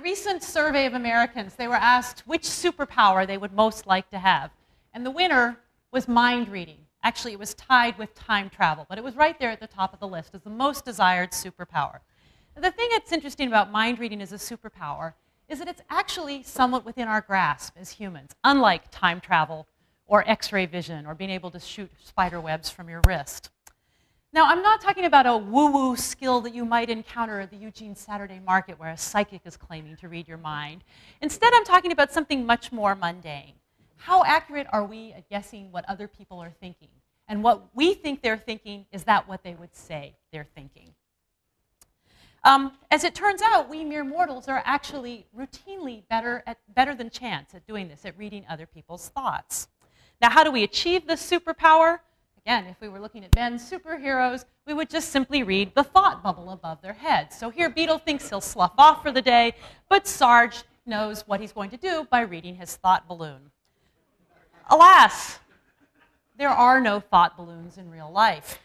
the recent survey of Americans, they were asked which superpower they would most like to have. And the winner was mind reading. Actually, it was tied with time travel, but it was right there at the top of the list as the most desired superpower. Now, the thing that's interesting about mind reading as a superpower is that it's actually somewhat within our grasp as humans, unlike time travel or x ray vision or being able to shoot spider webs from your wrist. Now, I'm not talking about a woo woo skill that you might encounter at the Eugene Saturday Market where a psychic is claiming to read your mind. Instead, I'm talking about something much more mundane. How accurate are we at guessing what other people are thinking? And what we think they're thinking, is that what they would say they're thinking? Um, as it turns out, we mere mortals are actually routinely better, at, better than chance at doing this, at reading other people's thoughts. Now, how do we achieve this superpower? Again, if we were looking at Ben's superheroes, we would just simply read the thought bubble above their heads. So here, Beetle thinks he'll slough off for the day, but Sarge knows what he's going to do by reading his thought balloon. Alas, there are no thought balloons in real life.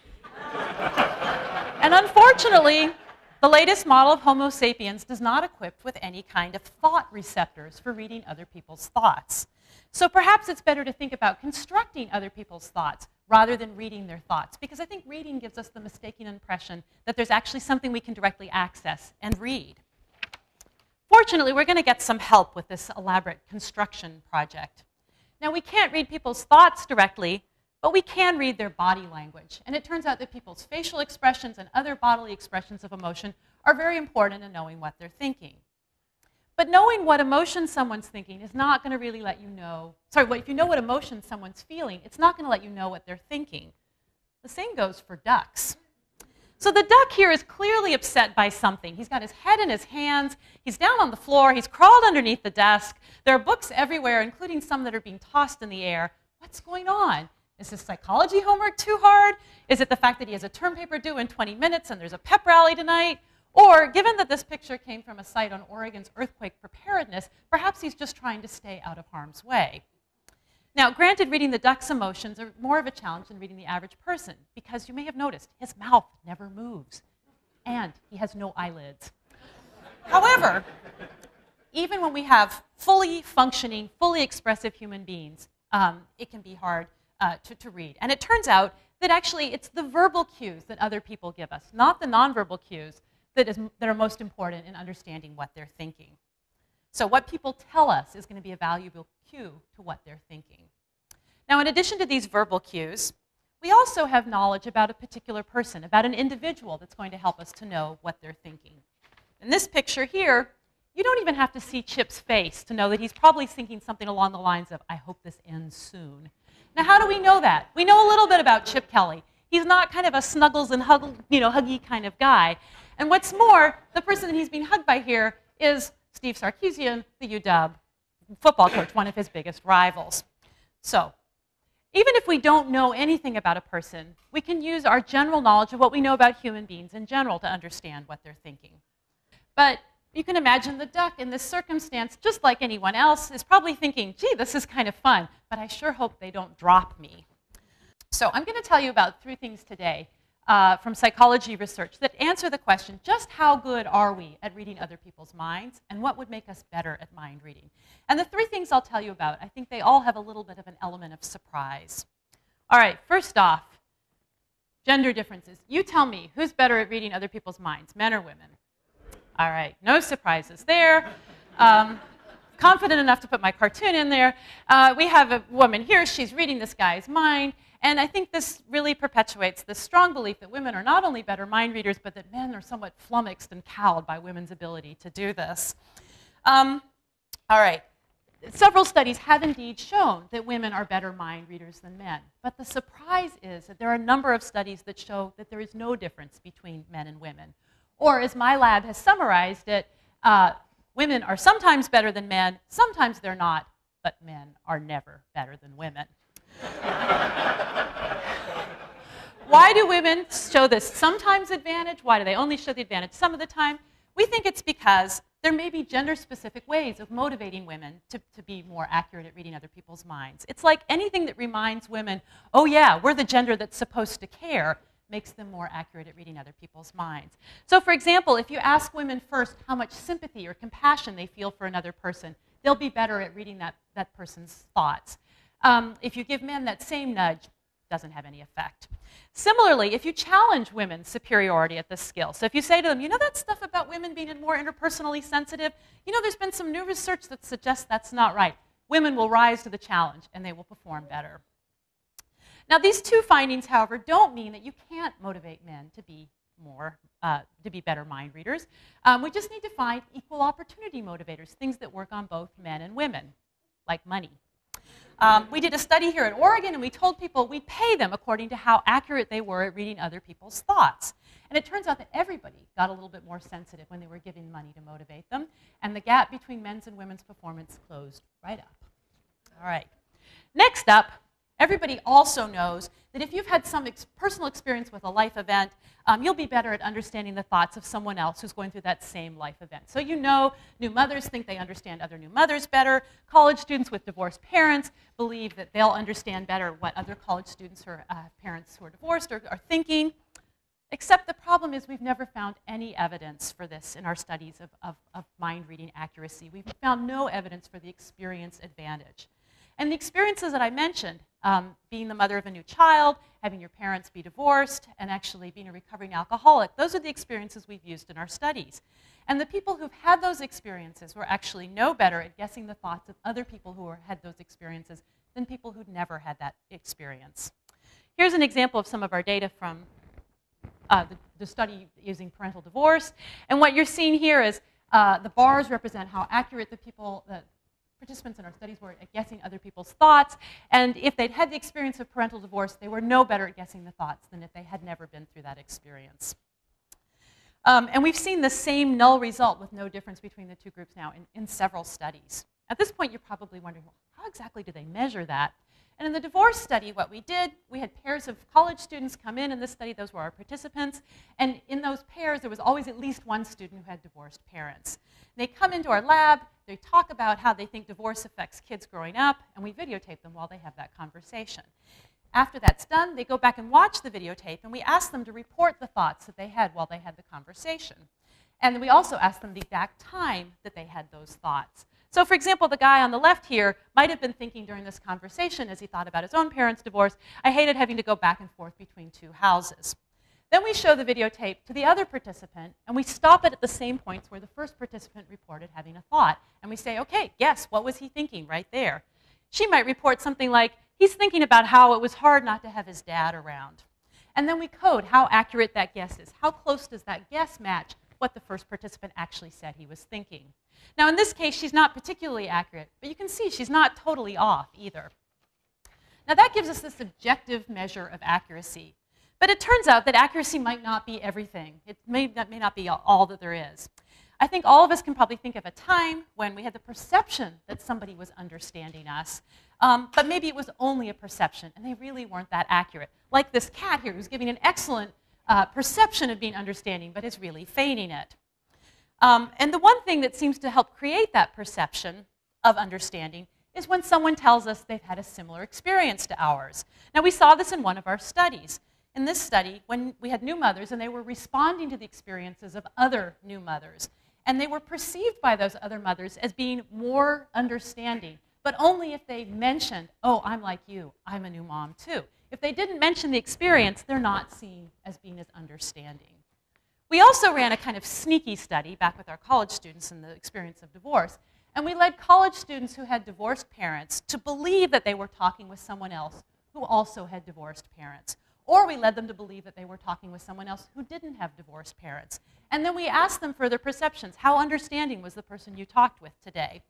and unfortunately, the latest model of Homo sapiens does not equip with any kind of thought receptors for reading other people's thoughts. So perhaps it's better to think about constructing other people's thoughts rather than reading their thoughts, because I think reading gives us the mistaken impression that there's actually something we can directly access and read. Fortunately, we're going to get some help with this elaborate construction project. Now, we can't read people's thoughts directly, but we can read their body language. And it turns out that people's facial expressions and other bodily expressions of emotion are very important in knowing what they're thinking. But knowing what emotion someone's thinking is not going to really let you know. Sorry, if you know what emotion someone's feeling, it's not going to let you know what they're thinking. The same goes for ducks. So the duck here is clearly upset by something. He's got his head in his hands, he's down on the floor, he's crawled underneath the desk. There are books everywhere, including some that are being tossed in the air. What's going on? Is his psychology homework too hard? Is it the fact that he has a term paper due in 20 minutes and there's a pep rally tonight? Or, given that this picture came from a site on Oregon's earthquake preparedness, perhaps he's just trying to stay out of harm's way. Now, granted, reading the duck's emotions are more of a challenge than reading the average person, because you may have noticed his mouth never moves, and he has no eyelids. However, even when we have fully functioning, fully expressive human beings, um, it can be hard uh, to, to read. And it turns out that actually it's the verbal cues that other people give us, not the nonverbal cues, that, is, that are most important in understanding what they're thinking. So what people tell us is going to be a valuable cue to what they're thinking. Now, in addition to these verbal cues, we also have knowledge about a particular person, about an individual that's going to help us to know what they're thinking. In this picture here, you don't even have to see Chip's face to know that he's probably thinking something along the lines of, I hope this ends soon. Now, how do we know that? We know a little bit about Chip Kelly. He's not kind of a snuggles and hug, you know, huggy kind of guy. And what's more, the person that he's being hugged by here is Steve Sarkisian, the UW football coach, one of his biggest rivals. So, even if we don't know anything about a person, we can use our general knowledge of what we know about human beings in general to understand what they're thinking. But you can imagine the duck in this circumstance, just like anyone else, is probably thinking, gee, this is kind of fun, but I sure hope they don't drop me. So I'm going to tell you about three things today uh, from psychology research that answer the question, just how good are we at reading other people's minds, and what would make us better at mind reading? And the three things I'll tell you about, I think they all have a little bit of an element of surprise. All right, first off, gender differences. You tell me, who's better at reading other people's minds, men or women? All right, no surprises there. Um, confident enough to put my cartoon in there. Uh, we have a woman here, she's reading this guy's mind, and I think this really perpetuates this strong belief that women are not only better mind readers, but that men are somewhat flummoxed and cowed by women's ability to do this. Um, all right. Several studies have indeed shown that women are better mind readers than men. But the surprise is that there are a number of studies that show that there is no difference between men and women. Or, as my lab has summarized it, uh, women are sometimes better than men, sometimes they're not, but men are never better than women. Why do women show this sometimes advantage? Why do they only show the advantage some of the time? We think it's because there may be gender specific ways of motivating women to, to be more accurate at reading other people's minds. It's like anything that reminds women, oh, yeah, we're the gender that's supposed to care makes them more accurate at reading other people's minds. So, for example, if you ask women first how much sympathy or compassion they feel for another person, they'll be better at reading that, that person's thoughts. Um, if you give men that same nudge, doesn't have any effect. Similarly, if you challenge women's superiority at this skill, so if you say to them, you know that stuff about women being more interpersonally sensitive, you know there's been some new research that suggests that's not right. Women will rise to the challenge and they will perform better. Now, these two findings, however, don't mean that you can't motivate men to be more, uh, to be better mind readers. Um, we just need to find equal opportunity motivators, things that work on both men and women, like money. Um, we did a study here in Oregon, and we told people we'd pay them according to how accurate they were at reading other people's thoughts. And it turns out that everybody got a little bit more sensitive when they were given money to motivate them, and the gap between men's and women's performance closed right up. All right. Next up, Everybody also knows that if you've had some ex personal experience with a life event, um, you'll be better at understanding the thoughts of someone else who's going through that same life event. So you know new mothers think they understand other new mothers better. College students with divorced parents believe that they'll understand better what other college students or uh, parents who are divorced are, are thinking. Except the problem is we've never found any evidence for this in our studies of, of, of mind reading accuracy. We've found no evidence for the experience advantage. And the experiences that I mentioned, um, being the mother of a new child, having your parents be divorced, and actually being a recovering alcoholic, those are the experiences we've used in our studies. And the people who've had those experiences were actually no better at guessing the thoughts of other people who had those experiences than people who'd never had that experience. Here's an example of some of our data from uh, the, the, study using parental divorce. And what you're seeing here is uh, the bars represent how accurate the people, the, participants in our studies were at guessing other people's thoughts, and if they'd had the experience of parental divorce, they were no better at guessing the thoughts than if they had never been through that experience. Um, and we've seen the same null result with no difference between the two groups now in, in several studies. At this point, you're probably wondering, well, how exactly do they measure that? And in the divorce study, what we did, we had pairs of college students come in in this study. Those were our participants. And in those pairs, there was always at least one student who had divorced parents. They come into our lab, they talk about how they think divorce affects kids growing up, and we videotape them while they have that conversation. After that's done, they go back and watch the videotape, and we ask them to report the thoughts that they had while they had the conversation. And we also ask them the exact time that they had those thoughts. So, for example, the guy on the left here might have been thinking during this conversation as he thought about his own parents' divorce, I hated having to go back and forth between two houses. Then we show the videotape to the other participant, and we stop it at the same points where the first participant reported having a thought. And we say, okay, guess, what was he thinking right there? She might report something like, he's thinking about how it was hard not to have his dad around. And then we code how accurate that guess is. How close does that guess match what the first participant actually said he was thinking? Now, in this case, she's not particularly accurate, but you can see she's not totally off either. Now, that gives us this objective measure of accuracy. But it turns out that accuracy might not be everything. It may, that may not be all that there is. I think all of us can probably think of a time when we had the perception that somebody was understanding us, um, but maybe it was only a perception and they really weren't that accurate. Like this cat here who's giving an excellent uh, perception of being understanding, but is really feigning it. Um, and the one thing that seems to help create that perception of understanding is when someone tells us they've had a similar experience to ours. Now, we saw this in one of our studies. In this study, when we had new mothers and they were responding to the experiences of other new mothers, and they were perceived by those other mothers as being more understanding, but only if they mentioned, oh, I'm like you, I'm a new mom too. If they didn't mention the experience, they're not seen as being as understanding. We also ran a kind of sneaky study back with our college students in the experience of divorce. And we led college students who had divorced parents to believe that they were talking with someone else who also had divorced parents. Or we led them to believe that they were talking with someone else who didn't have divorced parents. And then we asked them for their perceptions. How understanding was the person you talked with today?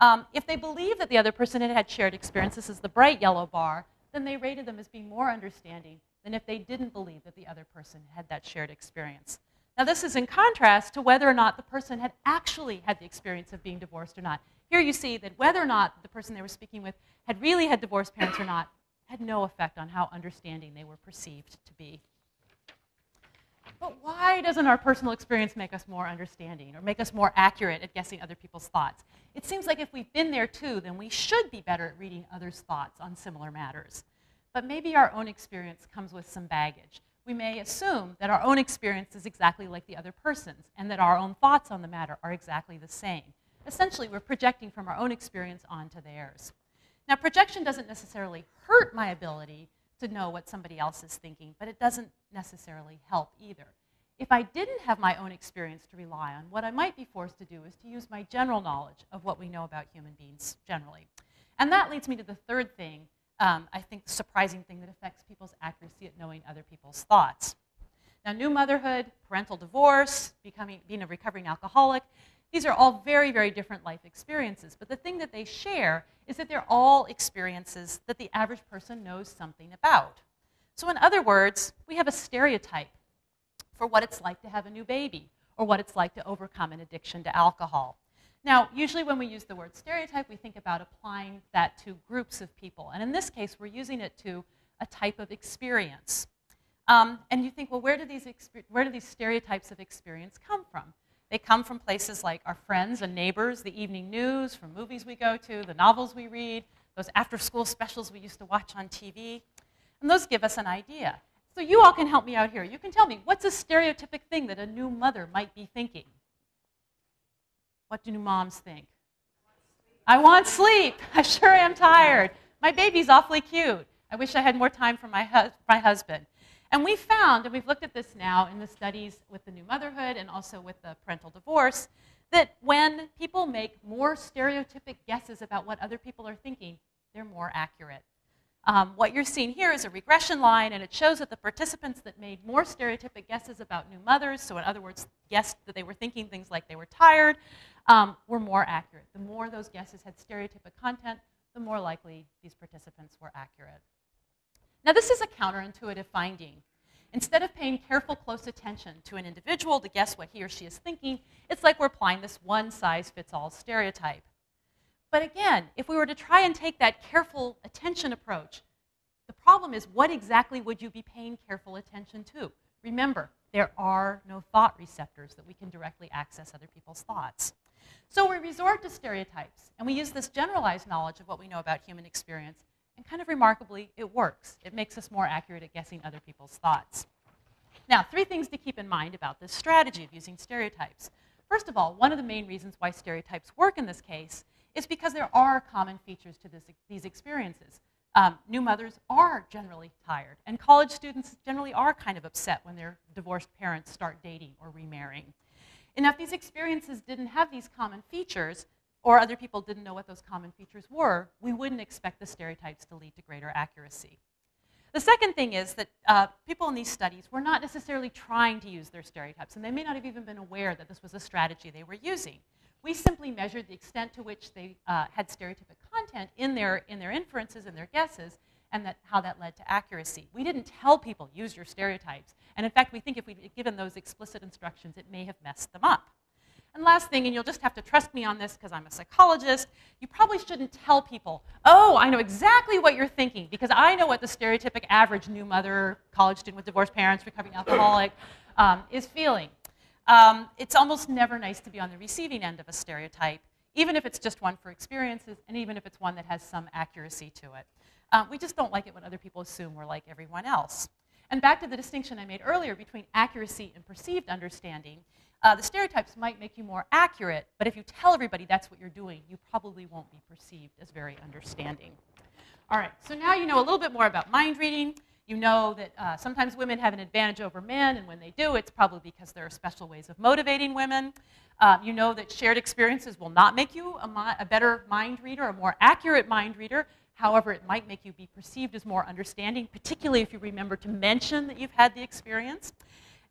Um, if they believed that the other person had had shared experience, this is the bright yellow bar, then they rated them as being more understanding than if they didn't believe that the other person had that shared experience. Now, this is in contrast to whether or not the person had actually had the experience of being divorced or not. Here you see that whether or not the person they were speaking with had really had divorced parents or not had no effect on how understanding they were perceived to be. But why doesn't our personal experience make us more understanding or make us more accurate at guessing other people's thoughts? It seems like if we've been there too, then we should be better at reading others' thoughts on similar matters. But maybe our own experience comes with some baggage we may assume that our own experience is exactly like the other person's and that our own thoughts on the matter are exactly the same. Essentially, we're projecting from our own experience onto theirs. Now, projection doesn't necessarily hurt my ability to know what somebody else is thinking, but it doesn't necessarily help either. If I didn't have my own experience to rely on, what I might be forced to do is to use my general knowledge of what we know about human beings generally. And that leads me to the third thing, um, I think the surprising thing that affects people's accuracy at knowing other people's thoughts. Now, new motherhood, parental divorce, becoming, being a recovering alcoholic, these are all very, very different life experiences. But the thing that they share is that they're all experiences that the average person knows something about. So, in other words, we have a stereotype for what it's like to have a new baby or what it's like to overcome an addiction to alcohol. Now, usually when we use the word stereotype, we think about applying that to groups of people. And in this case, we're using it to a type of experience. Um, and you think, well, where do, these where do these stereotypes of experience come from? They come from places like our friends and neighbors, the evening news, from movies we go to, the novels we read, those after school specials we used to watch on TV. And those give us an idea. So you all can help me out here. You can tell me what's a stereotypic thing that a new mother might be thinking? What do new moms think? I want sleep. I sure am tired. My baby's awfully cute. I wish I had more time for my, my husband. And we found, and we've looked at this now in the studies with the new motherhood and also with the parental divorce, that when people make more stereotypic guesses about what other people are thinking, they're more accurate. Um, what you're seeing here is a regression line, and it shows that the participants that made more stereotypic guesses about new mothers, so in other words, guessed that they were thinking things like they were tired, um, were more accurate. The more those guesses had stereotypic content, the more likely these participants were accurate. Now, this is a counterintuitive finding. Instead of paying careful, close attention to an individual to guess what he or she is thinking, it's like we're applying this one size fits all stereotype. But again, if we were to try and take that careful attention approach, the problem is what exactly would you be paying careful attention to? Remember, there are no thought receptors that we can directly access other people's thoughts. So we resort to stereotypes, and we use this generalized knowledge of what we know about human experience, and kind of remarkably, it works. It makes us more accurate at guessing other people's thoughts. Now, three things to keep in mind about this strategy of using stereotypes. First of all, one of the main reasons why stereotypes work in this case is because there are common features to this, these experiences. Um, new mothers are generally tired, and college students generally are kind of upset when their divorced parents start dating or remarrying. And if these experiences didn't have these common features, or other people didn't know what those common features were, we wouldn't expect the stereotypes to lead to greater accuracy. The second thing is that uh, people in these studies were not necessarily trying to use their stereotypes, and they may not have even been aware that this was a strategy they were using. We simply measured the extent to which they uh, had stereotypic content in their, in their inferences and their guesses, and that, how that led to accuracy. We didn't tell people, use your stereotypes. And in fact, we think if we'd given those explicit instructions, it may have messed them up. And last thing, and you'll just have to trust me on this because I'm a psychologist, you probably shouldn't tell people, oh, I know exactly what you're thinking because I know what the stereotypic average new mother, college student with divorced parents, recovering alcoholic um, is feeling. Um, it's almost never nice to be on the receiving end of a stereotype, even if it's just one for experiences, and even if it's one that has some accuracy to it. Um, we just don't like it when other people assume we're like everyone else. And back to the distinction I made earlier between accuracy and perceived understanding, uh, the stereotypes might make you more accurate, but if you tell everybody that's what you're doing, you probably won't be perceived as very understanding. All right, so now you know a little bit more about mind reading. You know that uh, sometimes women have an advantage over men, and when they do, it's probably because there are special ways of motivating women. Um, you know that shared experiences will not make you a, a better mind reader, a more accurate mind reader. However, it might make you be perceived as more understanding, particularly if you remember to mention that you've had the experience.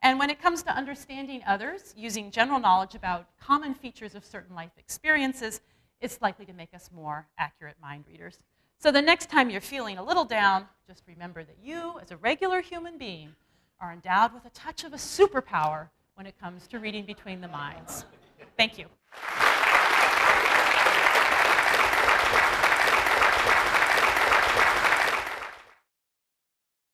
And when it comes to understanding others, using general knowledge about common features of certain life experiences, it's likely to make us more accurate mind readers. So the next time you're feeling a little down, just remember that you, as a regular human being, are endowed with a touch of a superpower when it comes to reading between the minds. Thank you.